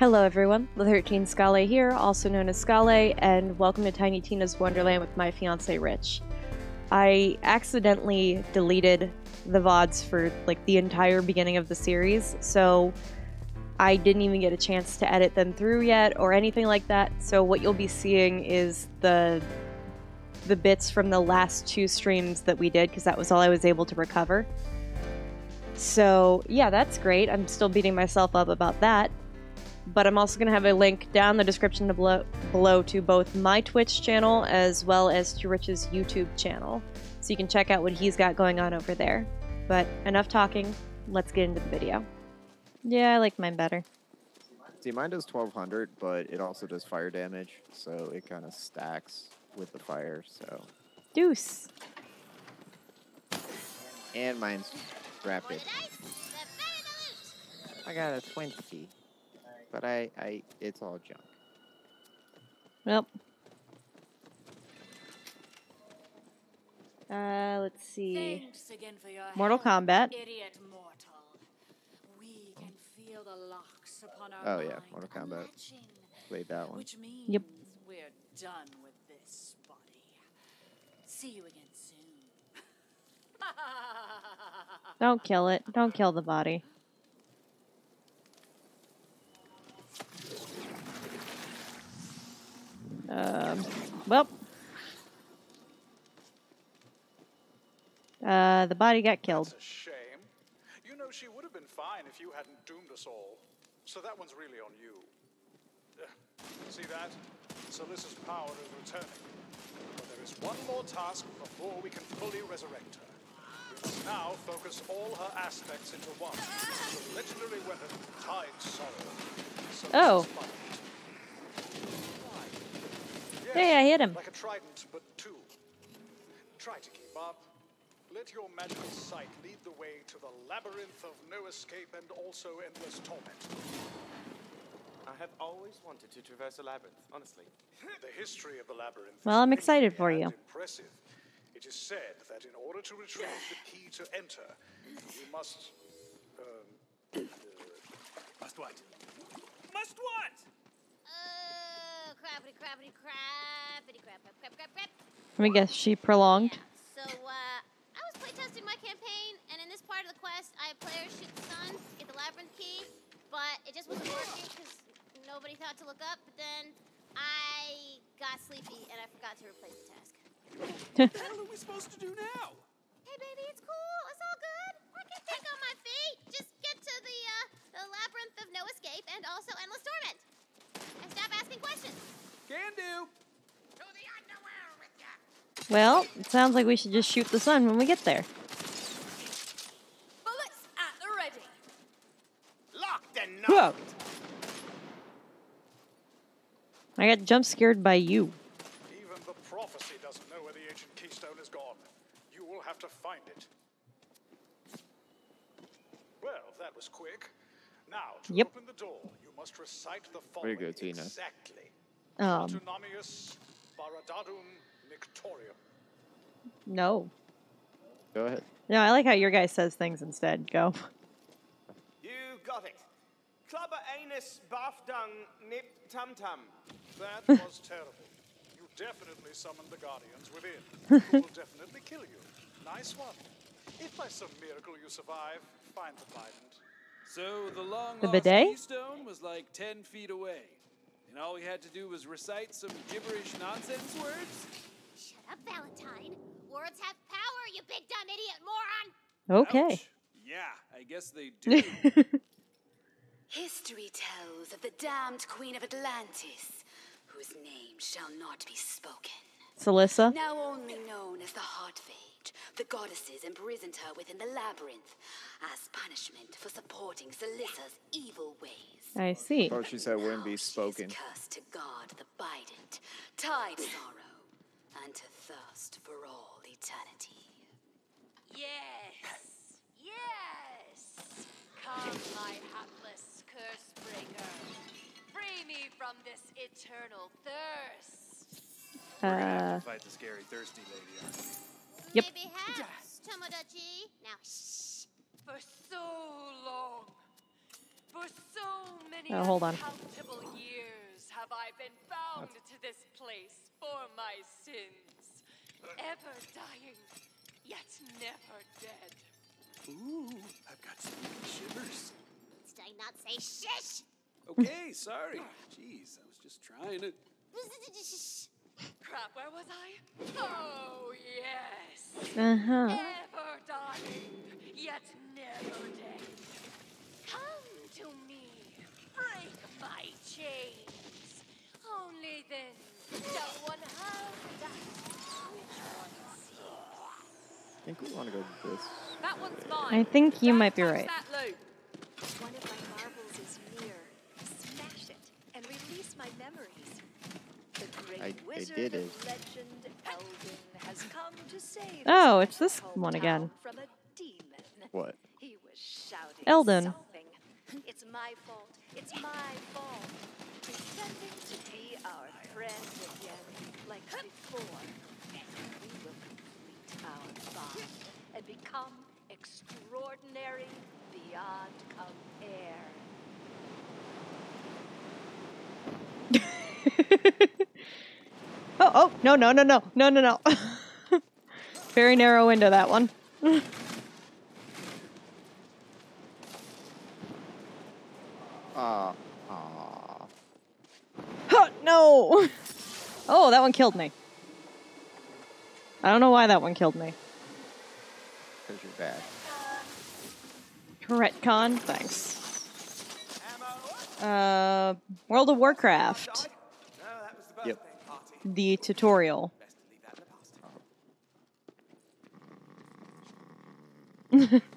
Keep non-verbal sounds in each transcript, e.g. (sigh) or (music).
Hello everyone, the 13 Scale here, also known as Scale, and welcome to Tiny Tina's Wonderland with my fiance Rich. I accidentally deleted the VODs for like the entire beginning of the series, so I didn't even get a chance to edit them through yet or anything like that. So what you'll be seeing is the the bits from the last two streams that we did because that was all I was able to recover. So, yeah, that's great. I'm still beating myself up about that but I'm also going to have a link down the description below, below to both my Twitch channel as well as to Rich's YouTube channel. So you can check out what he's got going on over there. But enough talking, let's get into the video. Yeah, I like mine better. See, mine does 1200, but it also does fire damage, so it kind of stacks with the fire, so. Deuce. And mine's rapid. I got a 20 but I, I, it's all junk. Yep. Uh, let's see. Mortal help, Kombat. Mortal. oh yeah, Mortal Kombat. Played that one. Yep. We're done with this body. See you again soon. (laughs) Don't kill it. Don't kill the body. Um, well. Uh, the body got killed. That's a shame. You know, she would have been fine if you hadn't doomed us all. So that one's really on you. Uh, see that? Salissa's power is returning. But there is one more task before we can fully resurrect her. We must now focus all her aspects into one. The legendary weapon, Tide Sorrow. oh. Hey, I hit him. Like a trident, but two. Try to keep up. Let your magical sight lead the way to the labyrinth of no escape and also endless torment. I have always wanted to traverse a labyrinth, honestly. (laughs) The history of the labyrinth. Well, I'm excited for you. Impressive. It is said that in order to retrieve the (sighs) key to enter, you must. Um, (clears throat) uh, must what? Must what? Crappity crappity crappity crap crap crap crap crap. Let me guess, she prolonged. Yeah. So uh, I was playtesting my campaign, and in this part of the quest, I have players shoot the sun get the labyrinth key, but it just wasn't working because nobody thought to look up. But then I got sleepy and I forgot to replace the task. (laughs) what the hell are we supposed to do now? Hey, baby, it's cool. It's all good. I can think on my feet. Just get to the uh, the labyrinth of no escape and also endless torment. And stop asking questions. Can do. Well, it sounds like we should just shoot the sun when we get there. Bullets at the ready. Locked and knocked. I got jump scared by you. Even the prophecy doesn't know where the ancient keystone is gone. You will have to find it. Well, that was quick. Now, to yep. open the door, you must recite the following Very good, Tina. exactly. Um. No. Go ahead. No, I like how your guy says things instead. Go. You got it. Clubber anus bafdung nip tum tum. That (laughs) was terrible. You definitely summoned the guardians within. Who will definitely kill you. Nice one. If by some miracle you survive, find the trident. So the long the bidet? keystone was like ten feet away, and all we had to do was recite some gibberish nonsense words. Shut up, Valentine. Words have power, you big dumb idiot moron. Okay. Ouch. Yeah, I guess they do. (laughs) History tells of the damned queen of Atlantis, whose name shall not be spoken. Salissa? Now only known as the Heart Phage, the goddesses imprisoned her within the labyrinth as punishment for supporting Salissa's evil ways. I see. Oh, she said wouldn't be spoken. She is cursed to guard the bident, tide sorrow, and to thirst for all eternity. Yes, yes. Come, my hapless curse bringer. Free me from this eternal thirst. We're gonna have Uh, to fight the scary thirsty lady, aren't we? Yep. Maybe has, Tomodachi. Now, shh. For so long. For so many Oh, hold on. encounters have I been bound to this place for my sins. Ever dying, yet never dead. Ooh, I've got spooky shivers. Did I not say shish? Okay, sorry. Jeez, I was just trying to. (laughs) Crap, where was I? Oh, yes. Uh huh. Ever dying, yet never dead. Come to me, break my chains. Only then shall one have that which one seeks. I think we want to go this. That one's mine. I think you might be right. that loot. One of my marbles is near. Smash it and release my memories. The great I- I did it. legend Eldin has come to save Oh, it's this one again. From a demon. What? He was shouting Eldin. something. It's my fault. It's my fault. Pretending to be our friend again, like before. We will complete our bond and become extraordinary beyond compare. (laughs) (laughs) oh, oh, no, no, no, no, no, no, no. (laughs) Very narrow window, that one. Ah, ah. Oh, no! Oh, that one killed me. I don't know why that one killed me. Because you're bad. Retcon, thanks. Uh, World of Warcraft, No, that was the Yep. birthday party. The tutorial. Best to leave that in the past.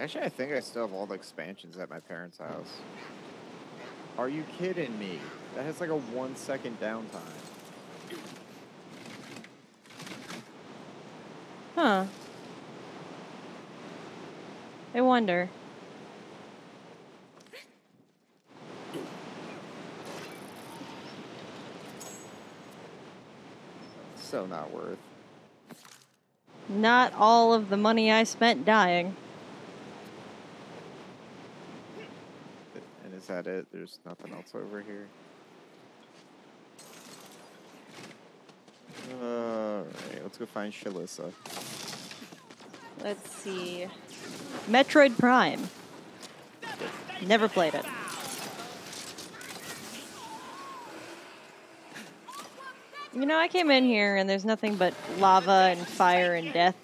Actually, I think I still have all the expansions at my parents' house. Are you kidding me? That has like a one second downtime. Huh. I wonder. So not worth. Not all of the money I spent dying. And is that it? There's nothing else over here. Alright, let's go find Shalissa. Let's see. Metroid Prime. Never played it. You know, I came in here and there's nothing but lava and fire and death.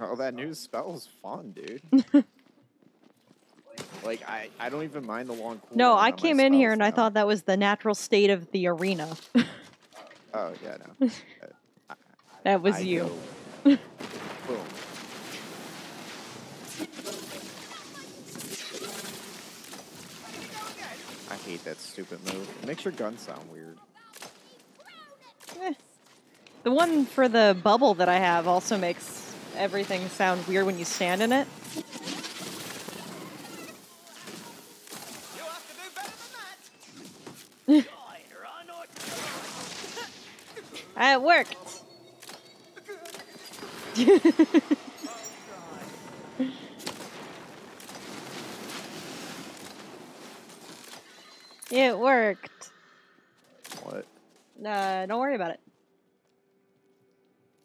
Oh, that new spell is fun, dude. (laughs) like, I, I don't even mind the long cooldown No, I came in here spells and I thought that was the natural state of the arena. Oh, yeah, no. (laughs) Uh, that was I you. (laughs) Boom. I hate that stupid move. It makes your gun sound weird. The one for the bubble that I have also makes everything sound weird when you stand in it. You have to do better than that. Die, run, or It worked. (laughs) it worked. What? Nah, don't worry about it.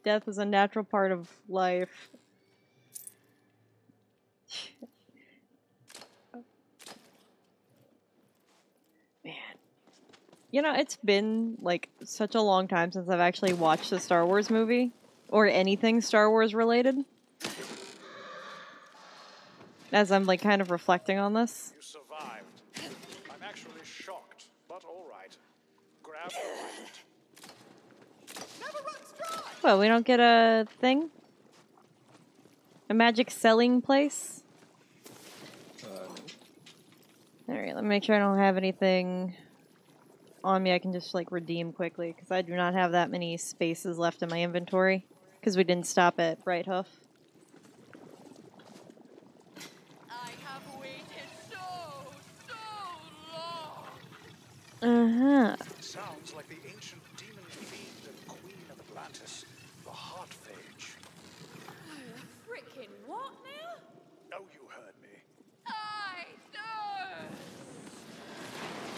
Death is a natural part of life. Man. You know, it's been like such a long time since I've actually watched a Star Wars movie or anything Star Wars related. As I'm like kind of reflecting on this. You survived. I'm actually shocked, but all right. Grab the light. Never runs dry. Well, we don't get a thing? A magic selling place? Uh, Alright, let me make sure I don't have anything on me I can just like redeem quickly because I do not have that many spaces left in my inventory because we didn't stop at Brighthoof. I have so, so long. Uh-huh. Uh huh. Sounds like the ancient demon fiend and queen of Atlantis, the Heart Phage. Freaking what now?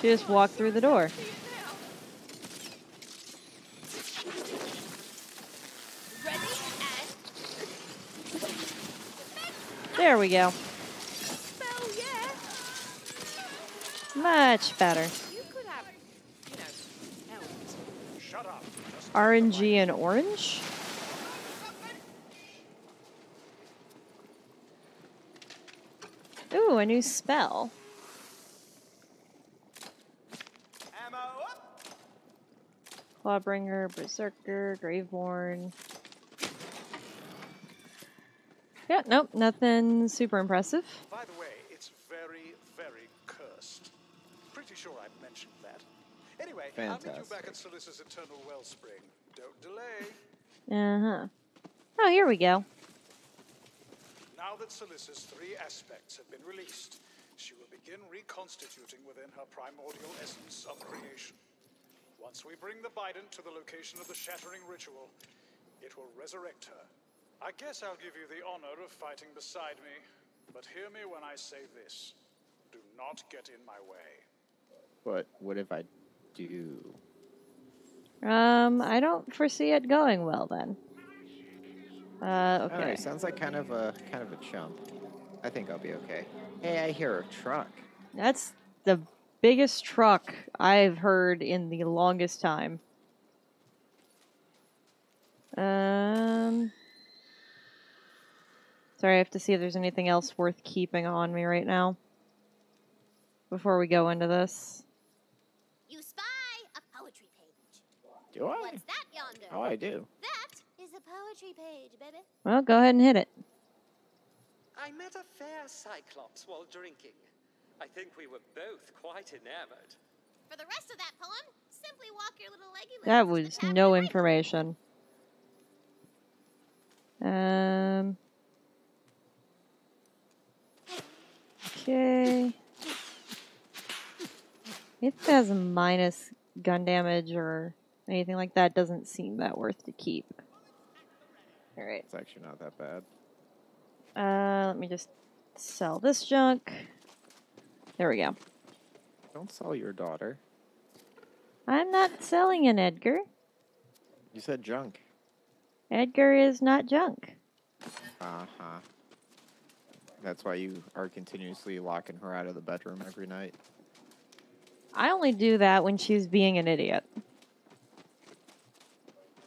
She just walked through the door. There we go. Much better. RNG and orange? Ooh, a new spell. Ammo up. Clawbringer, Brr-Zerker, Graveborn. Yeah, nope, nothing super impressive. By the way, it's very, very cursed. Pretty sure I mentioned that. Anyway, I'll meet you back at Salissa's Eternal Wellspring. Don't delay. Uh huh. Oh, here we go. Now that Salissa's three aspects have been released, she will begin reconstituting within her primordial essence of creation. Once we bring the Bident to the location of the shattering ritual, it will resurrect her. I guess I'll give you the honor of fighting beside me, but hear me when I say this. Do not get in my way. But what if I do? Um, I don't foresee it going well then. Uh, okay. Alright, sounds like kind of a kind of a chump. I think I'll be okay. Hey, I hear a truck. That's the biggest truck I've heard in the longest time. Um. Sorry, I have to see if there's anything else worth keeping on me right now. Before we go into this. You spy a poetry page. Do I? What's that yonder? Oh, I do. That is a poetry page, baby. Well, go ahead and hit it. I met a fair Cyclops while drinking. I think we were both quite enamored. For the rest of that poem, simply walk your little leggy legs That was no information. Um. Okay. If it has a minus gun damage or anything like that, doesn't seem that worth to keep. All right. It's actually not that bad. Uh, let me just sell this junk. There we go. Don't sell your daughter. I'm not selling an Edgar. You said junk. Edgar is not junk. Uh huh. That's why you are continuously locking her out of the bedroom every night. I only do that when she's being an idiot.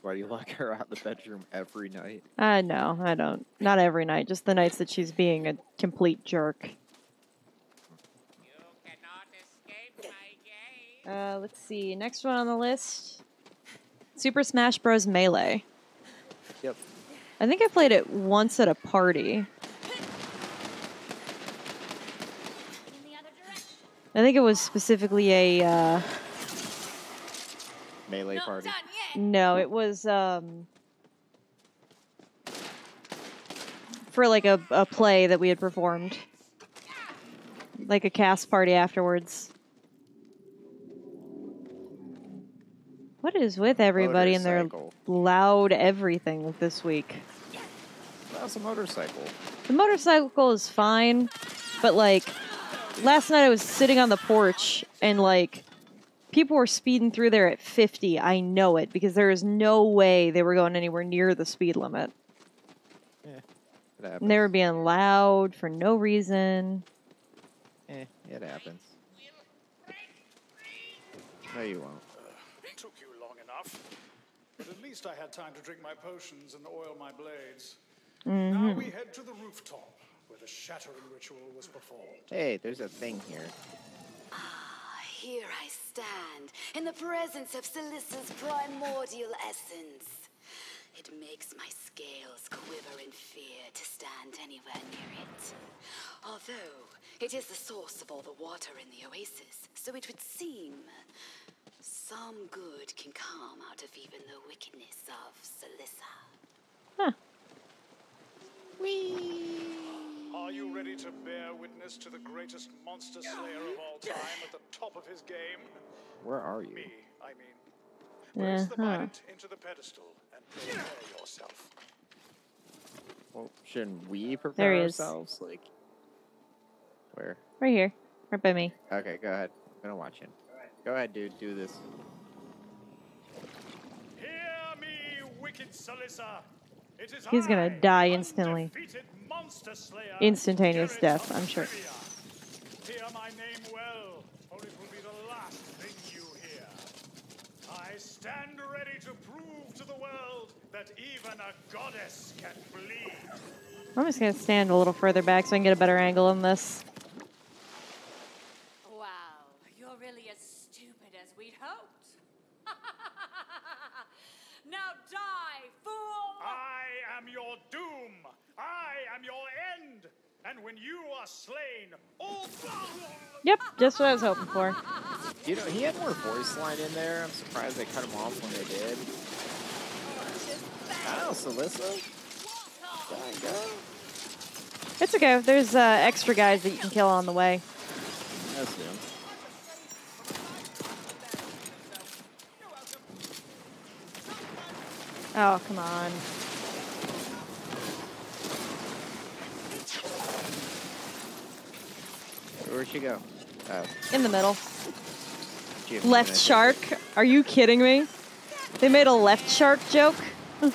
Why do you lock her out of the bedroom every night? Uh, no, I don't. Not every night, just the nights that she's being a complete jerk. Uh, let's see. Next one on the list Super Smash Bros. Melee. Yep. I think I played it once at a party. In the other direction. I think it was specifically a. Uh, Melee party. no, it was. Um, for like a, a play that we had performed. Like a cast party afterwards. What is with everybody and their Motorcycle. loud everything this week? That's a motorcycle. The motorcycle is fine, but like last night I was sitting on the porch and like people were speeding through there at 50. I know it because there is no way they were going anywhere near the speed limit. It. And they were being loud for no reason. Eh, it happens. No, you won't. Took you long enough. But at least I had time to drink my potions and oil my blades. Now we head to the rooftop, where the shattering ritual was performed. Hey, there's a thing here. Ah, here I stand, in the presence of Salissa's primordial essence. It makes my scales quiver in fear to stand anywhere near it. Although it is the source of all the water in the oasis, so it would seem some good can come out of even the wickedness of Salissa. Huh. Are you ready to bear witness to the greatest monster slayer of all time at the top of his game? Where are you? Me, I mean. Place the Uh-huh. Bident into the pedestal and prepare yourself. Well, shouldn't we prepare he is. ourselves? Like, where? Right here. Right by me. Okay, go ahead. I'm gonna watch him. Go ahead, dude. Do this. Hear me, wicked Salissa. It is He's gonna I, die instantly. undefeated monster slayer, Instantaneous death, I'm sure. Hear my name well, or it will be the last thing you hear. I stand ready to prove to the world that even a goddess can bleed. I'm just gonna stand a little further back so I can get a better angle on this. Wow, you're really as stupid hoped. (laughs) now die, fool! I am your doom. I am your end. And when you are slain, all. Yep, just what I was hoping for. You know, he had more voice line in there. I'm surprised they cut him off when they did. Oh, Celissa. There you go. It's okay. There's uh, extra guys that you can kill on the way. That's him. Oh, come on. Where'd she go? Oh, In the middle. she Left shark? Are you kidding me? They made a left shark joke? (laughs)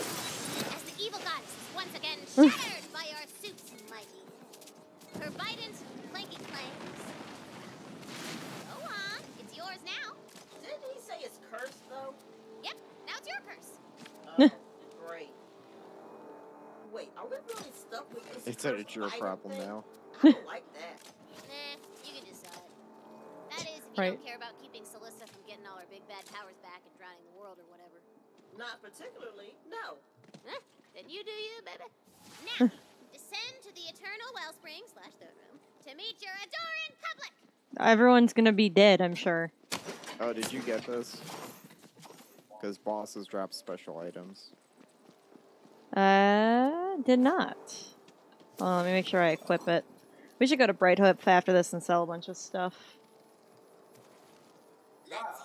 stuck with this? It's your problem thing? now. I (laughs) don't like that. Nah, you can decide. That is, if you Right. don't care about keeping Celissa from getting all her big bad powers back and drowning the world or whatever. Not particularly. No. Huh? Then you do you, baby. Now, (laughs) descend to the eternal wellspring slash throne room to meet your adoring public. Everyone's gonna be dead, I'm sure. Oh, did you get this? Because bosses drop special items. Uh, did not. Well, let me make sure I equip it. We should go to Brighthoof after this and sell a bunch of stuff.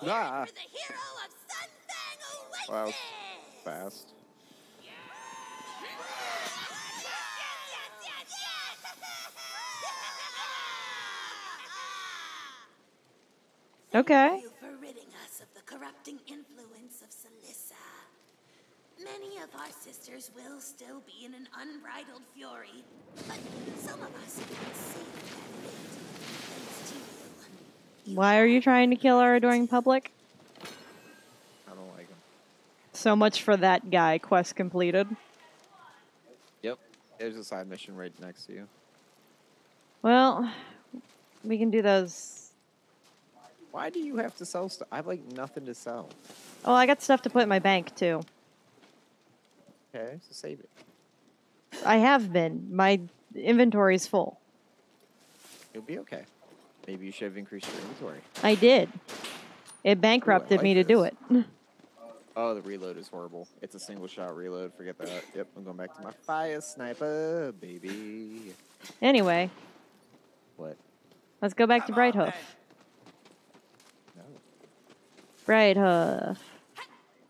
Ah, For the hero of Sunfang wow, fast. Okay. Many of our sisters will still be in an unbridled fury, but some of us can save that fate thanks to you. Why are you trying to kill our adoring public? I don't like him. So much for that guy. Quest completed. Yep. There's a side mission right next to you. Well, we can do those. Why do you have to sell stuff? I have like nothing to sell. Oh, I got stuff to put in my bank too. Okay, so save it. I have been. My inventory is full. You'll be okay. Maybe you should have increased your inventory. I did. It bankrupted like me to do it. (laughs) Oh, the reload is horrible. It's a single shot reload. Forget that. Yep, I'm going back to my fire sniper, baby. anyway, What? let's go back to Brighthoof. No. Brighthoof.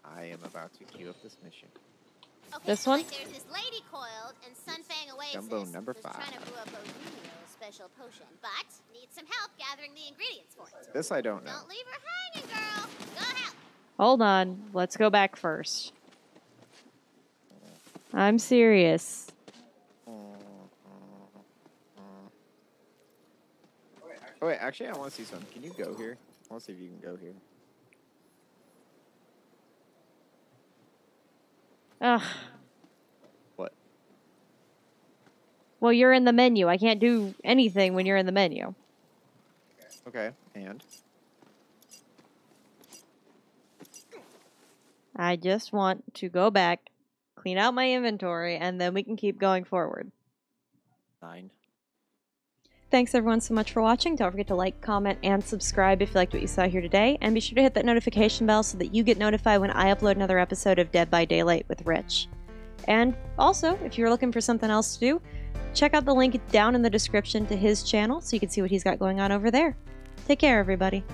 I am about to queue up this mission. Okay, This so one? like there's this lady coiled and Sunfang Oasis Jumbo number five. trying to brew up a real special potion, but needs some help gathering the ingredients for it. This I don't know. Don't leave her hanging, girl. Go help. Hold on. Let's go back first. I'm serious. Oh wait, actually, I want to see something. Can you go here? I want to see if you can go here. Ugh. What? Well, you're in the menu. I can't do anything when you're in the menu. Okay, and I just want to go back, clean out my inventory, and then we can keep going forward. nine. Thanks everyone so much for watching. Don't forget to like, comment, and subscribe if you liked what you saw here today. And be sure to hit that notification bell so that you get notified when I upload another episode of Dead by Daylight with Rich. And also, if you're looking for something else to do, check out the link down in the description to his channel so you can see what he's got going on over there. Take care, everybody.